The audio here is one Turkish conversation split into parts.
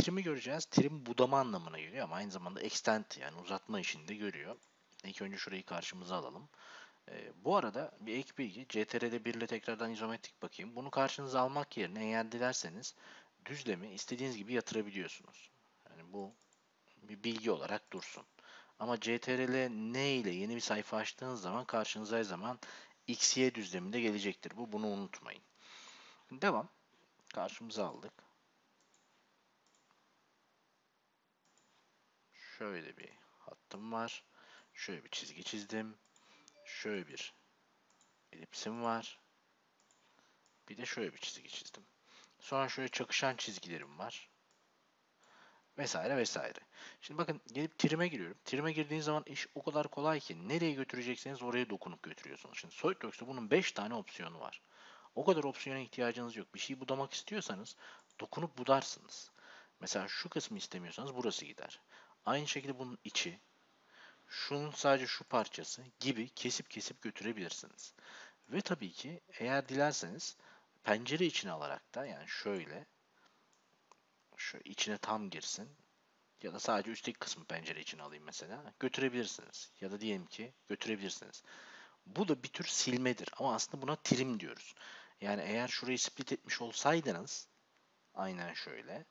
trim'i göreceğiz. Trim budama anlamına geliyor ama aynı zamanda extend yani uzatma işini de görüyor. İlk önce şurayı karşımıza alalım. Ee, bu arada bir ek bilgi. CTRL 1 ile tekrardan izometrik bakayım. Bunu karşınıza almak yerine eğer dilerseniz düzlemi istediğiniz gibi yatırabiliyorsunuz. Yani bu bir bilgi olarak dursun. Ama CTRL N ile yeni bir sayfa açtığınız zaman karşınıza her zaman XY düzleminde gelecektir. Bu bunu unutmayın. Devam. Karşımıza aldık. Şöyle bir hattım var. Şöyle bir çizgi çizdim. Şöyle bir elipsim var. Bir de şöyle bir çizgi çizdim. Sonra şöyle çakışan çizgilerim var. Vesaire vesaire. Şimdi bakın gelip trim'e giriyorum. Trim'e girdiğiniz zaman iş o kadar kolay ki nereye götürecekseniz oraya dokunup götürüyorsunuz. Şimdi SolidWorks'ta bunun 5 tane opsiyonu var. O kadar opsiyona ihtiyacınız yok. Bir şeyi budamak istiyorsanız dokunup budarsınız. Mesela şu kısmı istemiyorsanız burası gider. Aynı şekilde bunun içi, şunun sadece şu parçası gibi kesip kesip götürebilirsiniz. Ve tabii ki eğer dilerseniz pencere içine alarak da yani şöyle şu içine tam girsin ya da sadece üstteki kısmı pencere için alayım mesela götürebilirsiniz ya da diyelim ki götürebilirsiniz. Bu da bir tür silmedir ama aslında buna trim diyoruz. Yani eğer şurayı split etmiş olsaydınız aynen şöyle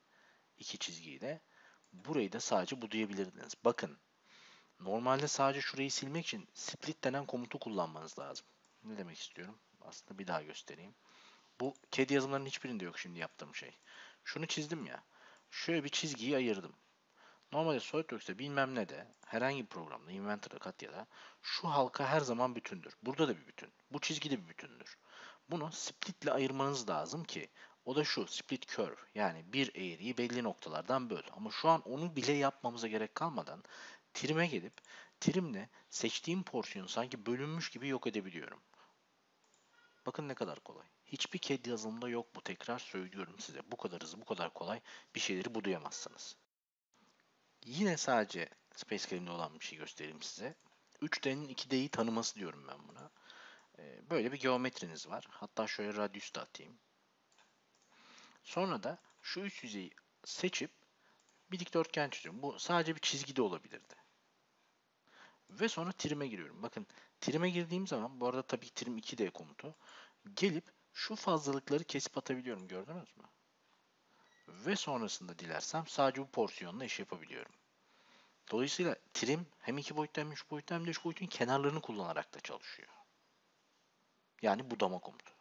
iki çizgiyle burayı da sadece budayabilirdiniz. Bakın normalde sadece şurayı silmek için split denen komutu kullanmanız lazım. Ne demek istiyorum? Aslında bir daha göstereyim. Bu kedi yazımlarının hiçbirinde yok şimdi yaptığım şey. Şunu çizdim ya. Şöyle bir çizgiyi ayırdım. Normalde SolidWorks'te bilmem ne de herhangi bir programda Inventor'da Katya'da şu halka her zaman bütündür. Burada da bir bütün. Bu çizgi de bir bütündür. Bunu split ile ayırmanız lazım ki o da şu split curve yani bir eğriyi belli noktalardan böl. Ama şu an onu bile yapmamıza gerek kalmadan trim'e gelip trimle seçtiğim porsiyonu sanki bölünmüş gibi yok edebiliyorum. Bakın ne kadar kolay. Hiçbir CAD yazılımda yok bu tekrar söylüyorum size. Bu kadar hızlı, bu kadar kolay bir şeyleri budayamazsınız. Yine sadece Space Calem'de olan bir şey göstereyim size. 3D'nin 2D'yi tanıması diyorum ben buna. Ee, böyle bir geometriniz var. Hatta şöyle radius da atayım. Sonra da şu üç yüzeyi seçip bir dikdörtgen çiziyorum. Bu sadece bir çizgi de olabilirdi. Ve sonra trim'e giriyorum. Bakın trim'e girdiğim zaman bu arada tabii trim 2D komutu. Gelip şu fazlalıkları kesip atabiliyorum. Gördünüz mü? Ve sonrasında dilersem sadece bu porsiyonla iş yapabiliyorum. Dolayısıyla trim hem iki boyutta hem üç boyutta hem de boyutun kenarlarını kullanarak da çalışıyor. Yani budama komutu.